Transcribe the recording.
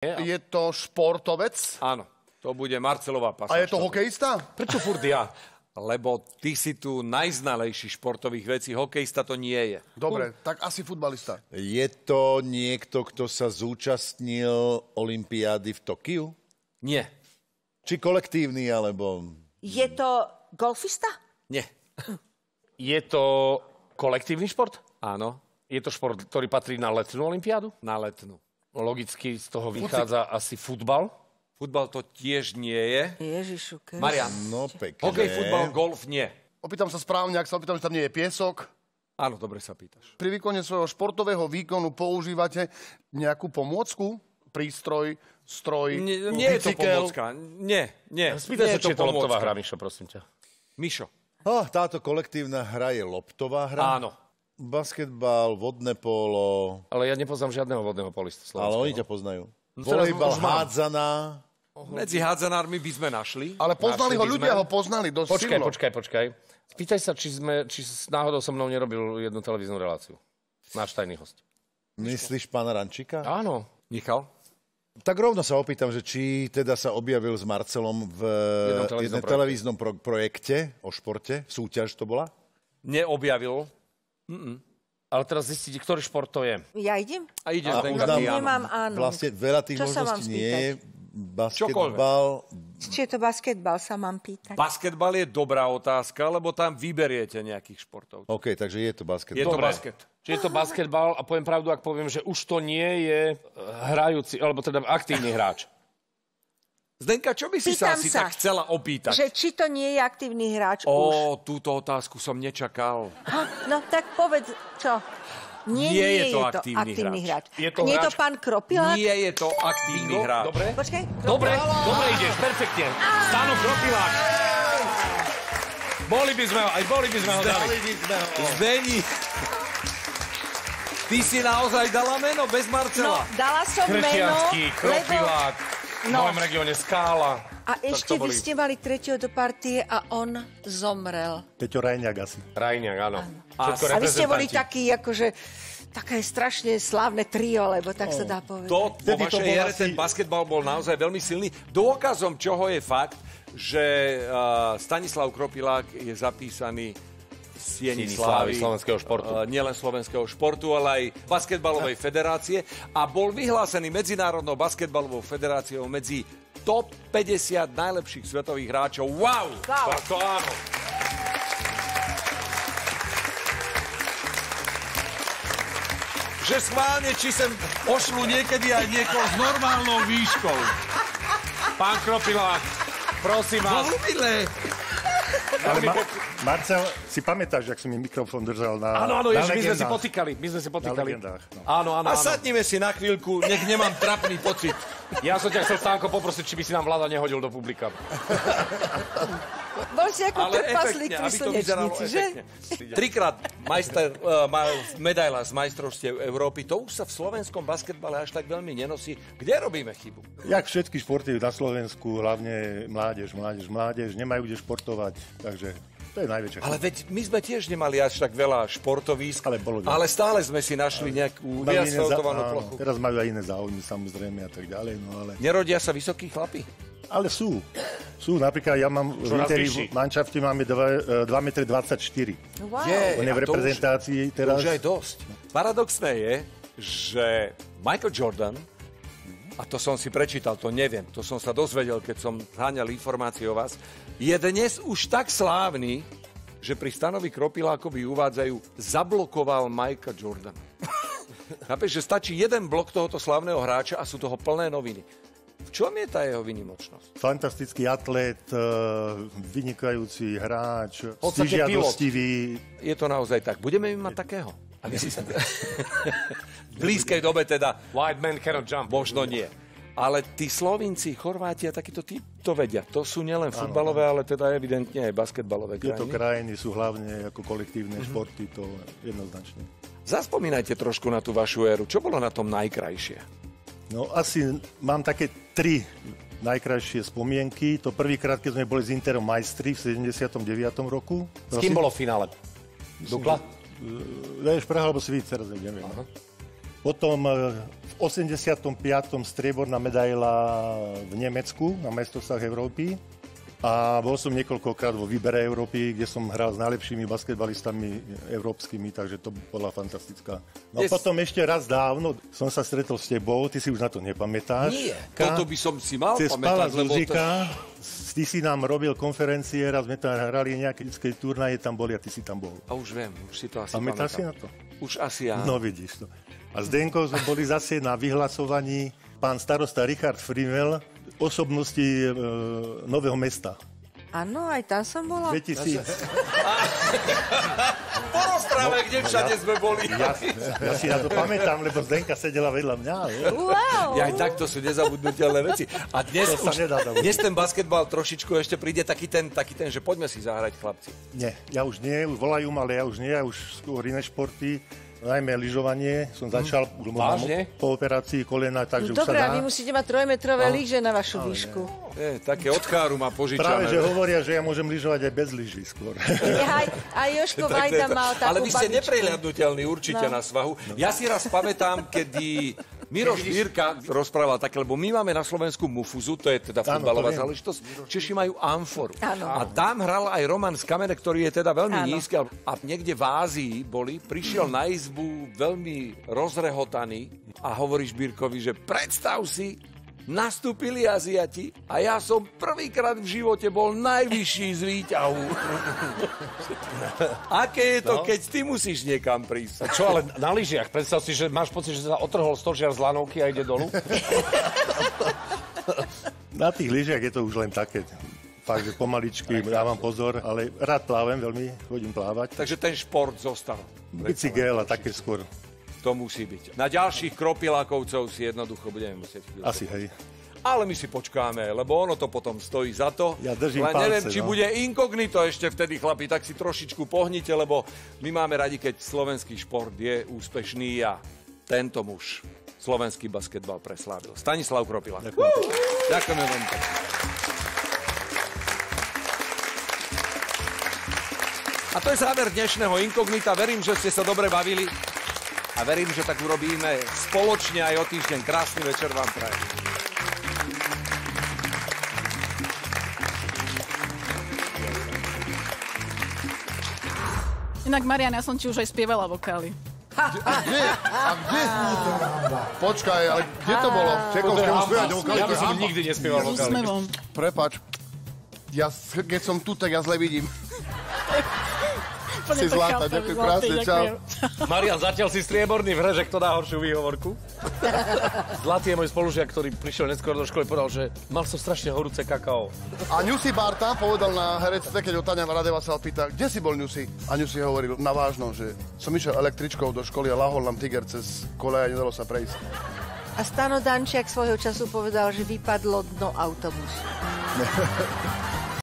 Je to športovec? Áno, to bude Marcelová pasáž. A je to hokejista? Prečo furt ja? Lebo ty si tu najznalejší športových vecí. Hokejista to nie je. Dobre, tak asi futbalista. Je to niekto, kto sa zúčastnil Olympiády v Tokiu? Nie. Či kolektívny, alebo... Je to golfista? Nie. Je to kolektívny šport? Áno. Je to šport, ktorý patrí na letnú olympiádu? Na letnú. Logicky z toho vychádza asi futbal. Futbal to tiež nie je. Ježišu, keď... Marian. No pekne. Hokej, futbal, golf nie. Opýtam sa správne, ak sa opýtam, že tam nie je piesok. Áno, dobre sa pýtaš. Pri výkone svojho športového výkonu používate nejakú pomôcku? Prístroj, stroj, Nie, nie je to pomocka. Nie, nie. Spýtaj sa, či je to pomôcka. loptová hra, Mišo, prosím ťa. Mišo. Oh, táto kolektívna hra je loptová hra? Áno. Basketbal, vodné polo, Ale ja nepoznám žiadneho vodného polistu ale oni ťa poznajú. No Volejbal, hádzaná. Medzi hádzanármi by sme našli. Ale poznali Našli ho, ľudia sme. ho poznali dosť Počkaj, silno. počkaj, počkaj. Spýtaj sa, či, sme, či s- náhodou so mnou nerobil jednu televíznu reláciu. Náš tajný host. Myslíš pána Rančíka? Áno. Michal? Tak rovno sa opýtam, že či teda sa objavil s Marcelom v Jednom televíznom jednom televíznom pro- projekte o športe. Súťaž to bola? Neobjavil. Ale teraz zistiť, ktorý šport to je. Ja idem? A ide A Zdenka, uznám- ty áno. Nemám áno. Vlastne veľa tých Čo možností nie je. Basketbal, Či je to basketbal, sa mám pýtať. Basketbal je dobrá otázka, lebo tam vyberiete nejakých športov. OK, takže je to Je basketbal. to Dobre. basket. Či je to basketbal a poviem pravdu, ak poviem, že už to nie je eh, hrajúci, alebo teda aktívny hráč. Zdenka, čo by si sa Pýtam asi sa, tak chcela opýtať? Že či to nie je aktívny hráč už. Ó, túto otázku som nečakal. Ha, no tak povedz, čo? Nie, Nie nie, je to je to aktívny aktívny hráč. hráč. Je to nie je to hráč- pán Kropilák? Nie je to aktívny Bingo, hráč. Dobre? Počkaj. Dobre, dobre ideš, perfektne. Stano Kropilák. Boli by sme ho, aj boli by sme ho dali. Zdeni, ty si naozaj dala meno bez No, Marcela. dala som meno, lebo... Kropilák, v No. mojom regióne Skála. A ešte vy ste mali tretieho do partie a on zomrel. Peťo Rajňák asi. Rajniak, áno. A- Všetko A vy ste boli taký, akože, také strašne slávne trio, lebo tak sa dá povedať. To to vašej ére asi- ten basketbal bol naozaj veľmi silný. Dôkazom čoho je fakt, že uh, Stanislav Kropilák je zapísaný Sieni Sieni slávy slávy slovenského športu. Uh, nielen slovenského športu, ale aj basketbalovej federácie a bol vyhlásený Medzinárodnou basketbalovou federáciou medzi top 50 najlepších svetových hráčov. Wow! Wow. Tak to áno. Že schválne, či sem pošlu niekedy aj niekoho s normálnou výškou. Pán Kropilák, prosím vás. Milé. Ale Ma- Marcel, si pamätáš, jak som mi mikrofón držal na Áno, áno, na ježi, my sme si potýkali, my sme si Na potýkali. legendách, no. Áno, áno, A áno. sadnime si na chvíľku, nech nemám trapný pocit. Ja som ťa chcel, Stánko, poprosiť, či by si nám vláda nehodil do publika. Bol si ako Ale trpaslík pri slnečnici, že? efektne. Trikrát majster, uh, medaila z majstrovstiev Európy, to už sa v slovenskom basketbale až tak veľmi nenosí. Kde robíme chybu? Jak všetky športy na Slovensku, hlavne mládež, mládež, mládež, nemajú kde športovať, takže to je najväčšia Ale veď my sme tiež nemali až tak veľa športovísk, Ale bolo ale stále sme si našli nejakú iné za- plochu. Teraz majú aj iné záujmy, samozrejme, a tak ďalej, no ale... Nerodia sa vysokí chlapi? Ale sú. Sú, napríklad ja mám v Čoraz Interi v manšafte máme 2 m. Wow. On je v a to už- reprezentácii To teraz. už aj dosť. Paradoxné je, že Michael Jordan, a to som si prečítal, to neviem, to som sa dozvedel, keď som háňal informácie o vás, je dnes už tak slávny, že pri Stanovi Kropilákovi uvádzajú, zablokoval Michael Jordan. Chápeš, že stačí jeden blok tohoto slávneho hráča a sú toho plné noviny. V čom je tá jeho vynimočnosť? Fantastický atlet, eh, vynikajúci hráč, podstate stižiadostivý. Je to naozaj tak. Budeme mať takého? Aby si sa... v blízkej dobe teda White man cannot jump. Možno nie. Ale tí Slovinci, Chorváti a takíto tí to vedia. To sú nielen futbalové, ale teda evidentne aj basketbalové Tieto krajiny. krajiny sú hlavne ako kolektívne športy, to jednoznačne. Zaspomínajte trošku na tú vašu éru. Čo bolo na tom najkrajšie? No asi mám také tri najkrajšie spomienky. To prvýkrát, keď sme boli s Interom majstri v 79. roku. S kým bolo v finále? Dukla? Vieš, Praha alebo Svít, teraz neviem. Potom e, v 85. strieborná medaila v Nemecku na majstrovstvách Európy. A bol som niekoľkokrát vo výbere Európy, kde som hral s najlepšími basketbalistami európskymi, takže to bola fantastická. No Yes. potom ešte raz dávno som sa stretol s tebou, ty si už na to nepamätáš. Nie, Ka- toto by som si mal cez pamätať, lebo to... Ty si nám robil konferencie, raz sme tam hrali nejaké detské turnaje, tam boli a ty si tam bol. A už viem, už si to asi Pamätáš si pamätám. na to? Už asi áno. No vidíš to. A s Denkou sme boli zase na vyhlasovaní pán starosta Richard Frimel, osobnosti e, Nového mesta. Áno, aj tam som bola. 2000, Porozprávaj, kde všade sme boli. ja, ja si na to pamätám, lebo Zdenka sedela vedľa mňa. Wow. Ja aj takto sú nezabudnutelné veci. A dnes, To sa už, nedá zabudnúť. dnes ten basketbal trošičku ešte príde taký ten, taký ten, že poďme si zahrať, chlapci. Nie, ja už nie, volajú ma, ale ja už nie, ja už skôr iné športy, najmä lyžovanie. Som začal už mám Vážne? po operácii kolena, takže už sa Dobre, dá. a vy musíte mať trojmetrové lyže na vašu výšku. Je, také od cháru má Práve, požičané. že hovoria, že ja môžem lyžovať aj bez lyží skôr. Aj, aj Joško Vajda mal takú Ale vy ste babičku. neprehľadnutelní určite No. na svahu. Ja si raz pamätám, kedy Miroš Vírka rozprával také, lebo my máme na Slovensku Mufuzu, to je teda futbalová záležitosť. Češi majú Amforu. Áno. A tam hral aj Roman z Kamene, ktorý je teda veľmi Áno. nízky. a- niekde v Ázii boli, prišiel na izbu veľmi rozrehotaný a hovoríš Bírkovi, že predstav si, nastúpili Aziati a ja som prvýkrát v živote bol najvyšší z výťahu. Aké je to, No. keď ty musíš niekam prísť? Čo ale na lyžiach? Predstav si, že máš pocit, že sa otrhol stožiar z lanovky a ide dolu? Na tých lyžiach je to už len také. Fakt, že pomaličky dávam pozor, ale rád plávam veľmi, chodím plávať. Takže ten šport zostal. Bicykel a také skôr. To musí byť. Na ďalších kropilákovcov si jednoducho budeme musieť chvíľu. Asi hej. Ale my si počkáme, lebo ono to potom stojí za to. Ja držím Len neviem, či no. bude inkognito ešte vtedy, chlapi, tak si trošičku pohnite, lebo my máme radi, keď slovenský šport je úspešný a tento muž slovenský basketbal preslávil. Stanislav Kropila. Ďakujem. Ďakujeme veľmi pekne. A to je záver dnešného Inkognita. Verím, že ste sa dobre bavili a verím, že tak urobíme spoločne aj o týždeň. Krásny večer vám prajem. Inak, Marian, ja som ti už aj spievala vokály. Kde? A kde? Počkaj, ale kde to bolo? Čekovskému spievať vokály? Ja by som nikdy nespieval vokály. Prepač. Ja, keď som tu, tak ja zle vidím. Úplne Si to zlatá, chápem, ďakujem krásne, čau. Marian, zatiaľ si strieborný v hre, že kto dá horšiu výhovorku. Zlatý je môj spolužiak, ktorý prišiel neskôr do školy, povedal, že mal som strašne horúce kakao. A Ňusi Barta povedal na herectve, keď ho Tania Radeva sa opýta, kde si bol Ňusi? A Ňusi hovoril na vážno, že som išiel električkou do školy a lahol nám tiger cez kole a nedalo sa prejsť. A Stano Dančiak svojho času povedal, že vypadlo dno autobusu.